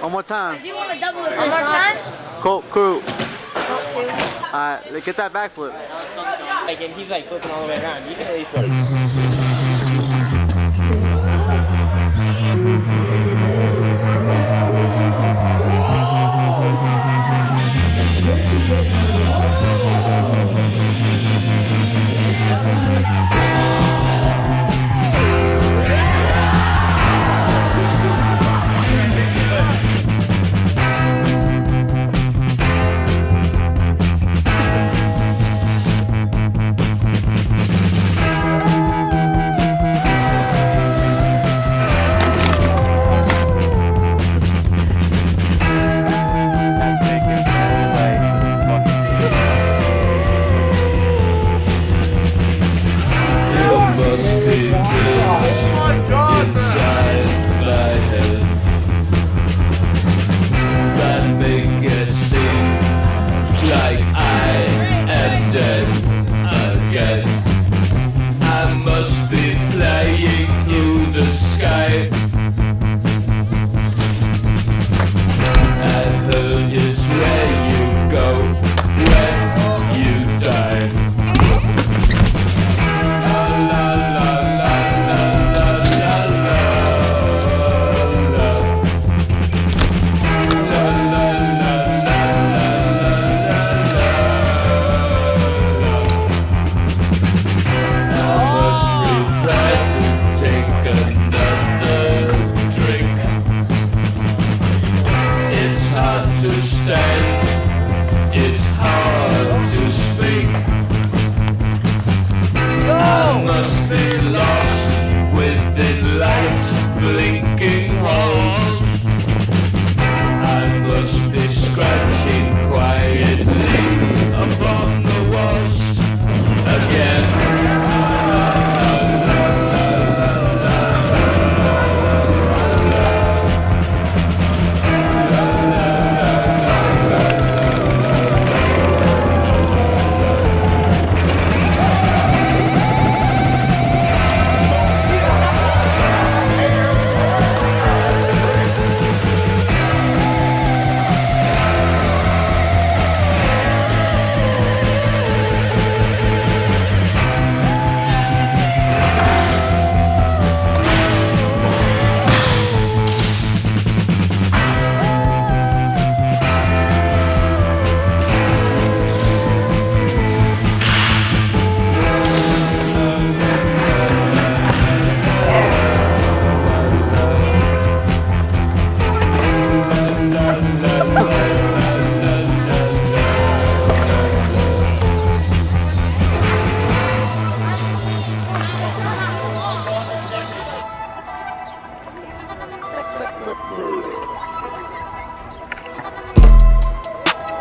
One more time. Do you want to double it? One more time? Cult Crew. Alright, get that backflip. Like, and he's like flipping all the way around. You can at least like.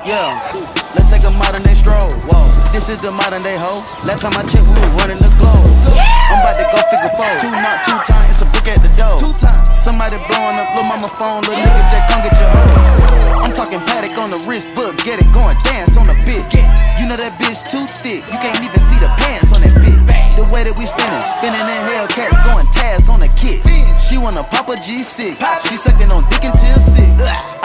Yeah, let's take a modern day stroll. Whoa, this is the modern day hoe. Last time I checked, we were running the globe. I'm about to go figure four. Two not two time, it's a brick at the door. Two times. Somebody blowing up, little mama phone, little nigga just come get your hoe. I'm talking paddock on the wrist, book, get it going, dance on the bit. You know that bitch too thick, you can't even see the pants on that bitch. The way that we spinning, spinning in Hellcats, going tabs on the kit. She wanna pop a G6, she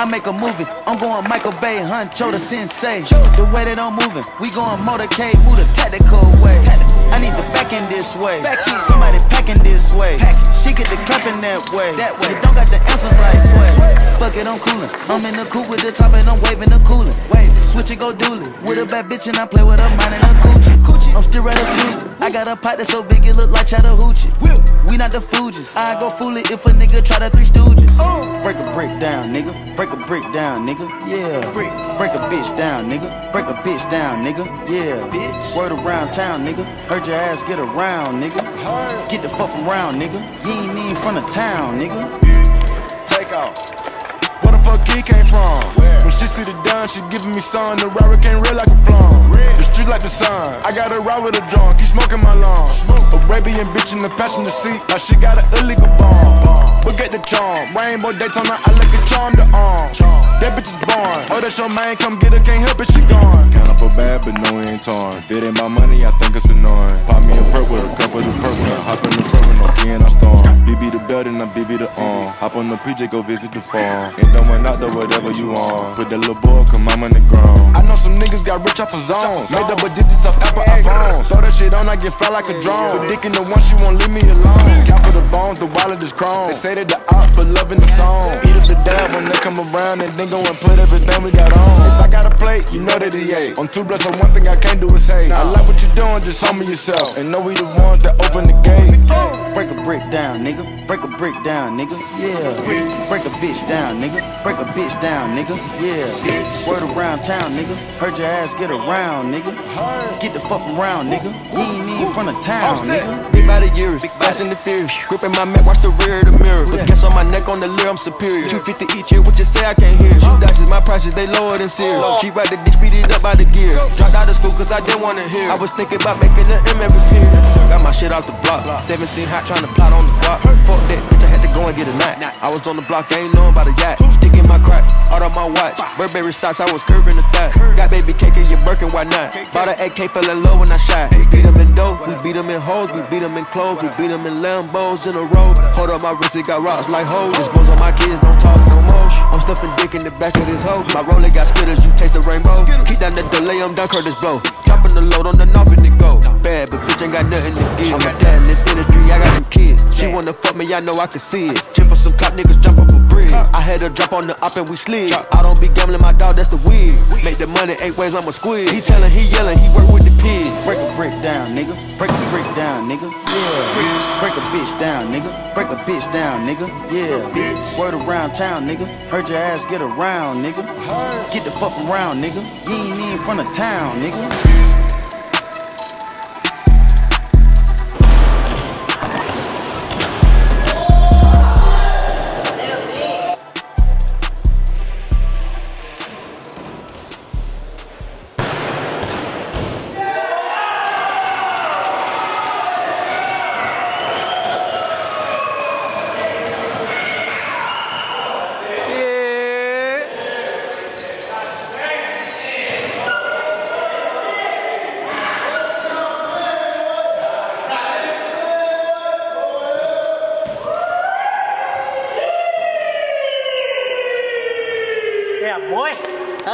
I make a movie, I'm going Michael Bay, Huncho the sensei. The way that I'm moving, we going motorcade, move the tactical way. I need the back in this way, somebody packing this way. She get the clapping that way. That way, you don't got the answers like sway. Fuck it, I'm coolin'. I'm in the coupe with the top and I'm waving the coolant. Wave, switch it, go dooley. With a bad bitch and I play with her mind and her coochie. I'm still ratatouille. I got a pot that's so big it look like Chattahoochee. We not the Fugees. Uh-huh. I go fool it if a nigga try the three stooges. Oh. Down, nigga. Yeah. Break. Break a bitch down, nigga. Break a bitch down, nigga. Yeah. Bitch. Word around town, nigga. Heard your ass get around, nigga. Get the fuck from round, nigga. You ain't even from the town, nigga. Take off. Where the fuck he came from? Where? When she see the done, she giving me sun. The robber came red like a plum. The street like the sun. I got a ride with a drunk, keep smoking my lawn. Smoke. Arabian bitch in the passenger seat, like she got an illegal bomb. The charm. Rainbow Daytona, I like a charm to arm. That bitch is born. Oh, that's your man, come get her, can't help it, she gone. Count up a bad, but no, ain't torn. If it ain't my money, I think it's annoying. Pop me a perk with a cup of the perk, hop in the perk no key and I storm. BB the belt and I BB the arm. Hop on the PJ, go visit the farm. Ain't throwing out though, whatever you want. Put that little boy, come I'm on the ground. I know some niggas got rich off of zones. Made double digits off Apple iPhones. Throw that shit on, I get fly like a drone. Put dick in the one, she won't leave me alone. Cap for the wallet is chrome. They say that the op, but loving the song. Eat up the dab when they come around and then go and put everything we got on. If I got a plate, you know that he ate. On two blocks, so one thing I can't do is hate. I like what you're doing, just me yourself. And know we the ones that open the gate. Break a brick down, nigga. Break a brick down, nigga. Yeah. Break a bitch down, nigga. Break a bitch down, nigga. Yeah. Word around town, nigga. Heard your ass get around, nigga. Get the fuck around, nigga. He ain't even from the town, nigga. Big the years, fast and the furious. Gripping my Mac, watch the rear of the mirror. But guess on my neck on the leer, I'm superior. 250 each year, what you say I can't hear. Shoot dices, my prices, they lower than serious. She ride the ditch, beat it up by the gear. Dropped out of school cause I didn't wanna hear. I was thinking about making the M every period. Got my shit off the block. 17 hot trying to plot on the block. Fuck that bitch, I had to go and get a knot. I was on the block, ain't knowing about a yacht. Sticking my crack, out on my watch. Burberry socks, I was curving the thigh. Got baby cake in your Birkin, why not? Bought an AK, fell in love when I shot. Beat them in dough, we beat them in hoes, we beat them in clothes, we beat them in Lambos in a row. Hold up my wrist, it got rocks like hoes. Dispose on my kids, don't talk no more. I'm stuffing dick in the back of this hoe. My roller got skitters, you taste the rainbow. Keep down the delay, I'm down, Kurtis Blow. Dropping the load on the knob and it go. Bad, but bitch ain't got nothing to wanna fuck me, I know I can see it. Chip for some cop niggas jump off a bridge. I had her drop on the up and we slid. I don't be gambling, my dog, that's the weird. Make the money eight ways, I'm a squid. He tellin', he yellin', he work with the pigs. Break a brick down, nigga. Break a brick down, nigga. Yeah. Break a bitch down, nigga. Break a bitch down, nigga. Yeah. Word around town, nigga. Heard your ass get around, nigga. Get the fuck from round, nigga. You ain't even from the town, nigga.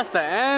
Yeah, boy. That's the end.